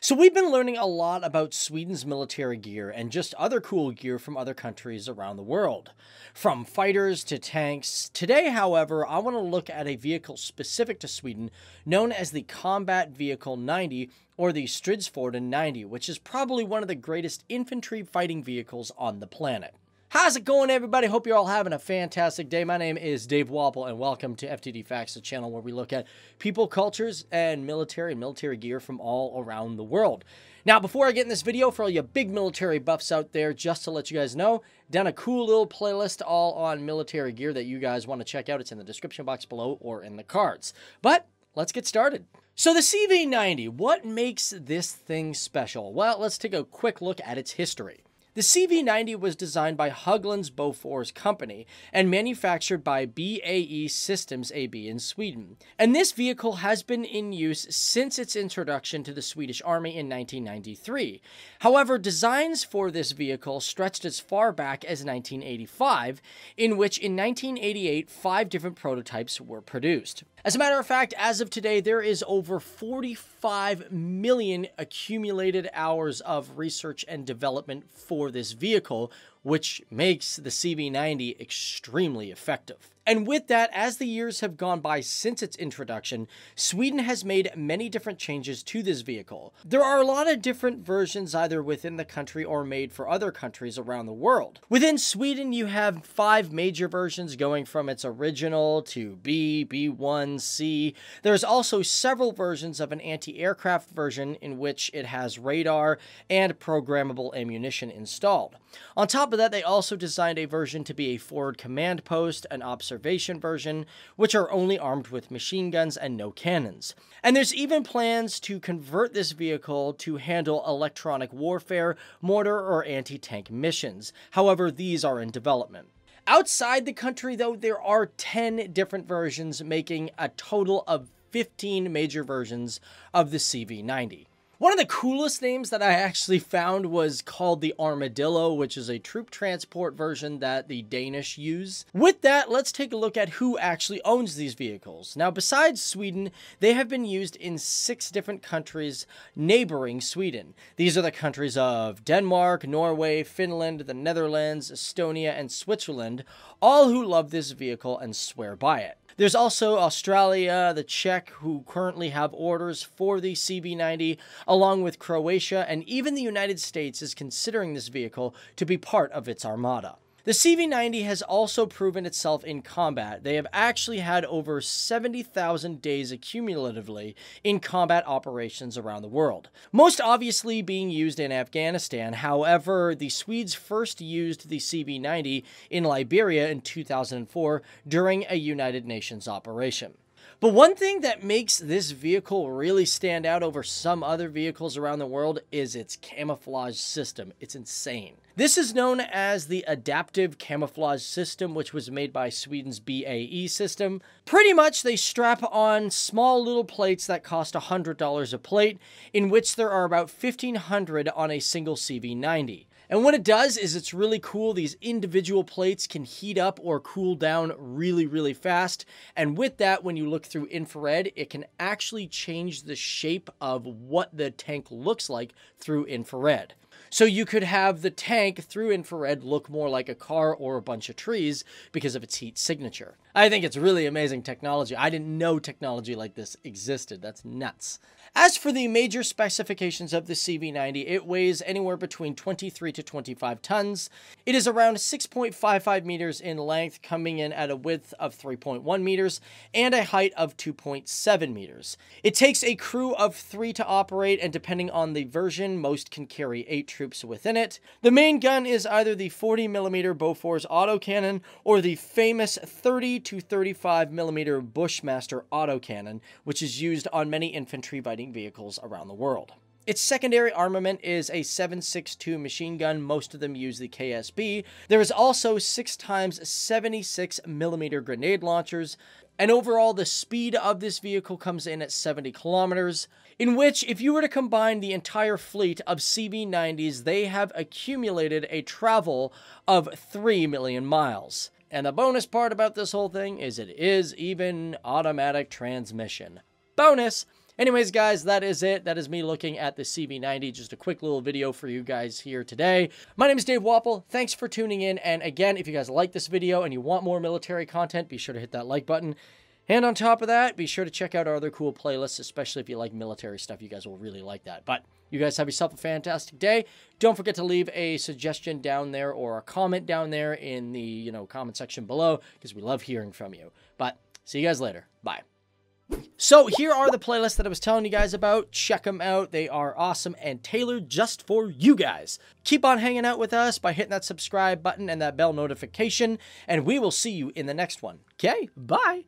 So we've been learning a lot about Sweden's military gear and just other cool gear from other countries around the world. From fighters to tanks. Today, however, I want to look at a vehicle specific to Sweden known as the Combat Vehicle 90 or the Stridsfordon 90, which is probably one of the greatest infantry fighting vehicles on the planet. How's it going, everybody? Hope you're all having a fantastic day. My name is Dave Walpole, and welcome to FTD Facts, the channel where we look at people, cultures, and military and military gear from all around the world. Now, before I get in this video, for all you big military buffs out there, just to let you guys know, done a cool little playlist all on military gear that you guys want to check out. It's in the description box below or in the cards. But let's get started. So the CV90, what makes this thing special? Well, let's take a quick look at its history. The CV90 was designed by Hägglunds Bofors Company and manufactured by BAE Systems AB in Sweden. And this vehicle has been in use since its introduction to the Swedish Army in 1993. However, designs for this vehicle stretched as far back as 1985, in which in 1988 five different prototypes were produced. As a matter of fact, as of today, there is over 45 million accumulated hours of research and development for this vehicle, which makes the CV90 extremely effective. And with that, as the years have gone by since its introduction, Sweden has made many different changes to this vehicle. There are a lot of different versions either within the country or made for other countries around the world. Within Sweden, you have five major versions going from its original to B, B1, C. There's also several versions of an anti-aircraft version in which it has radar and programmable ammunition installed. On top of that, they also designed a version to be a forward command post, an observation version, which are only armed with machine guns and no cannons. And there's even plans to convert this vehicle to handle electronic warfare, mortar, or anti tank missions. However, these are in development. Outside the country, though, there are 10 different versions, making a total of 15 major versions of the CV90. One of the coolest names that I actually found was called the Armadillo, which is a troop transport version that the Danish use. With that, let's take a look at who actually owns these vehicles. Now, besides Sweden, they have been used in six different countries neighboring Sweden. These are the countries of Denmark, Norway, Finland, the Netherlands, Estonia, and Switzerland, all who love this vehicle and swear by it. There's also Australia, the Czech, who currently have orders for the CV90, along with Croatia, and even the United States is considering this vehicle to be part of its armada. The CV90 has also proven itself in combat. They have actually had over 70,000 days accumulatively in combat operations around the world. Most obviously being used in Afghanistan. However, the Swedes first used the CV90 in Liberia in 2004 during a United Nations operation. But one thing that makes this vehicle really stand out over some other vehicles around the world is its camouflage system. It's insane. This is known as the Adaptive Camouflage System, which was made by Sweden's BAE system. Pretty much, they strap on small little plates that cost $100 a plate, in which there are about 1,500 on a single CV90. And what it does is it's really cool. These individual plates can heat up or cool down really, really fast. And with that, when you look through infrared, it can actually change the shape of what the tank looks like through infrared. So you could have the tank through infrared look more like a car or a bunch of trees because of its heat signature. I think it's really amazing technology. I didn't know technology like this existed. That's nuts. As for the major specifications of the CV90, it weighs anywhere between 23 to 25 tons. It is around 6.55 meters in length, coming in at a width of 3.1 meters and a height of 2.7 meters. It takes a crew of three to operate, and depending on the version, most can carry eight troops within it. The main gun is either the 40mm Bofors autocannon or the famous 30 to 35mm Bushmaster autocannon, which is used on many infantry fighting fighting vehicles around the world. Its secondary armament is a 7.62 machine gun. Most of them use the KSB. There is also 6 times 76 millimeter grenade launchers. And overall, the speed of this vehicle comes in at 70 kilometers, in which, if you were to combine the entire fleet of CV90s, they have accumulated a travel of 3 million miles. And the bonus part about this whole thing is it is even automatic transmission. Bonus! Anyways, guys, that is it. That is me looking at the CV90. Just a quick little video for you guys here today. My name is Dave Walpole. Thanks for tuning in. And again, if you guys like this video and you want more military content, be sure to hit that like button. And on top of that, be sure to check out our other cool playlists, especially if you like military stuff. You guys will really like that. But you guys have yourself a fantastic day. Don't forget to leave a suggestion down there or a comment down there in the, you know, comment section below because we love hearing from you. But see you guys later. Bye. So here are the playlists that I was telling you guys about. Check them out. They are awesome and tailored just for you guys. Keep on hanging out with us by hitting that subscribe button and that bell notification, and we will see you in the next one. Okay, bye.